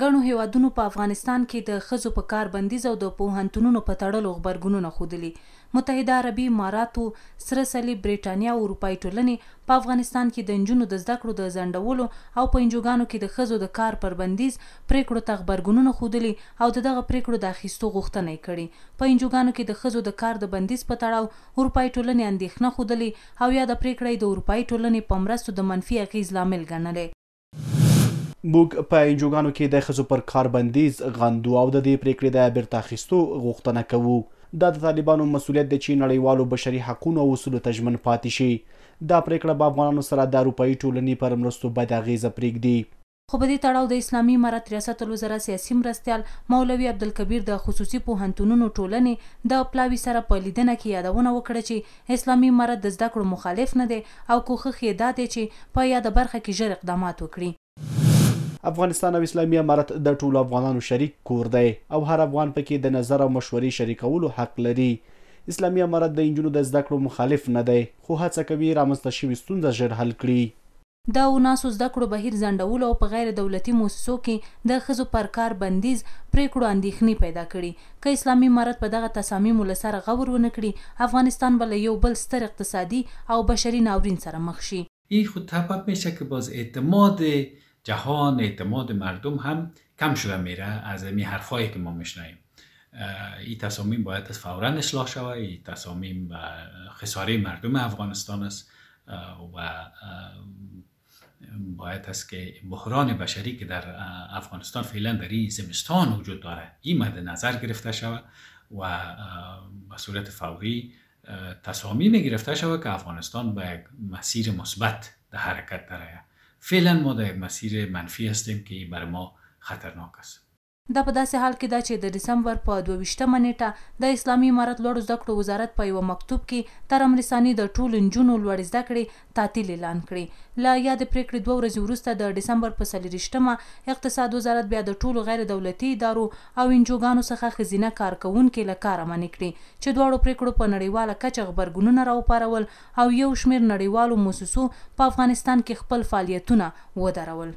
ګڼو هېوادونو په افغانستان کې د ښځو په کار بندیز او د پوهنتونونو په تړلو غبرګونونه ښودلي. متحده عربي اماراتو، سره صلیب، بریټانیا او اروپايي ټولنې په افغانستان کې د نجونو د زده کړو د ځنډولو او په انجوګانو کې د ښځو د کار پر بندیز پرېکړو ته غبرګونونه ښودلي او د دغه پرېکړو د اخیستو غوښتنه یې کړې. په انجوګانو کې د ښځو د کار د بندیز په تړاو اروپايي ټولنې اندېښنه ښودلې او یاده پرېکړه یې د اروپايي ټولنې په مرستو د منفي اغېز لامل ګڼلی. موږ په انجوګانو کې د ښځو پر کار بندیز غندو او د دې پریکړې د بیرته اخیستو غوښتنه کوو. دا د طالبانو مسولیت دی چې نړیوالو بشري حقونو او اصولو ته ژمن پاتې شي. دا پریکړه به افغانانو سره د اروپايي ټولني پر مرستو بده اغیزه پریږدي. خو په دې تړاو د اسلامي امارت ریاست الوزرا سیاسي مرستیال مولوي عبدالکبیر د خصوصي پوهنتونونو ټولنې د پلاوي سره په لیدنه کې یادونه وکړه چې اسلامي امارت د زده کړو مخالف نه دی او کوښښ یې دا دی چې په یاده برخه کې ژر اقدامات وکړي. افغانستان او اسلامي امارت د ټولو افغانانو شریک کور دی او هر افغان په کې د نظر او مشورې شریکولو حق لري. اسلامي امارت د انجونو د زده کړو مخالف نه دی، خو هڅه کوي رامنځته شوې ستونزه ژر حل کړي. د اوناسو زده کړو بهیر ځنډولو او په غیر دولتي موسسو کې د ښځو پر کار بندیز پرېکړو اندېښنې پیدا کړي. که اسلامي امارت په دغه تصامیمو له سره غور ونه کړي، افغانستان به له یو بل ستر اقتصادي او بشري ناورین سره مخ شي. ای خود تپپ میشه که باز اعتماد جهان اعتماد مردم هم کم شده میره از امی حرفهایی که ما میشنویم ای تصامیم باید است فورا اصلاح شود ای تصامیم خساره مردم افغانستان است و باید است که بحران بشری که در افغانستان فعلا در این زمستان وجود داره این مد نظر گرفته شود و به صورت فوری تصامیم گرفته شود که افغانستان به یک مسیر مثبت در حرکت دره فعلا ما در مسیر منفی هستیم که برای ما خطرناک است دا په داسې حال کې ده چې د ډسمبر په دوه ویشت مه نېټه د اسلامي امارت لوړو زده کړو وزارت په یوه مکتوب کې ترم رساني د ټولو نجونو لوړې زده کړې تعطیل اعلان کړې. له یادې پرېکړې دوه ورځې وروسته د ډسمبر په څلېرشت مه اقتصاد وزارت بیا د ټولو غیر دولتي ادارو او انجوګانو څخه ښځینه کارکوونکې له کاره منع کړې چې دواړو پرېکړو په نړیواله کچه غبرګونونه راوپارول او یو شمېر نړیوالو موسسو په افغانستان کې خپل فعالیتونه ودرول.